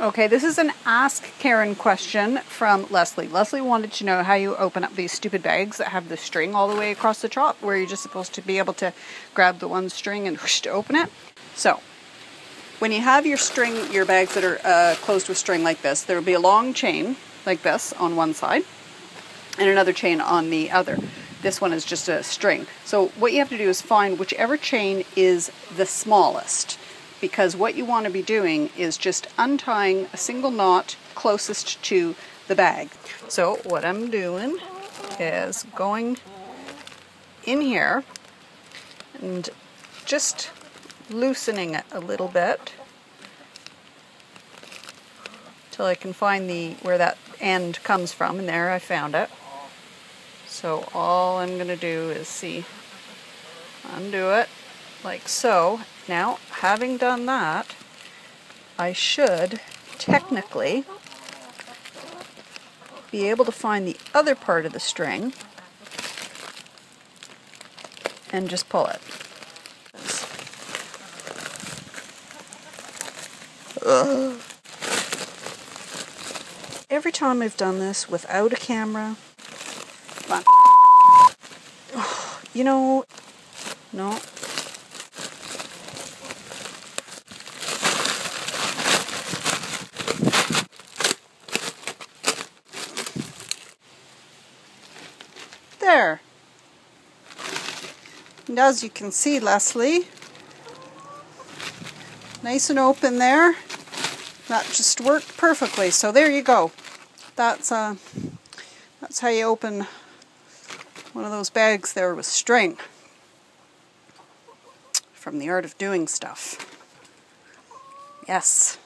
Okay, this is an Ask Karen question from Leslie. Leslie wanted to know how you open up these stupid bags that have the string all the way across the top, where you're just supposed to be able to grab the one string and whoosh to open it. So, when you have your string, your bags that are uh, closed with string like this, there will be a long chain like this on one side and another chain on the other. This one is just a string. So, what you have to do is find whichever chain is the smallest because what you want to be doing is just untying a single knot closest to the bag. So what I'm doing is going in here and just loosening it a little bit till I can find the where that end comes from and there I found it. So all I'm going to do is see undo it like so now, having done that, I should technically be able to find the other part of the string and just pull it. Every time I've done this without a camera, you know, no, there. And as you can see, Leslie, nice and open there. That just worked perfectly. So there you go. That's uh, that's how you open one of those bags there with string from the art of doing stuff. Yes.